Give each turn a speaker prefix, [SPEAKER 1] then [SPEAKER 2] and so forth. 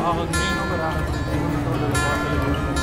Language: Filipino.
[SPEAKER 1] Ako, hindi ko para ako.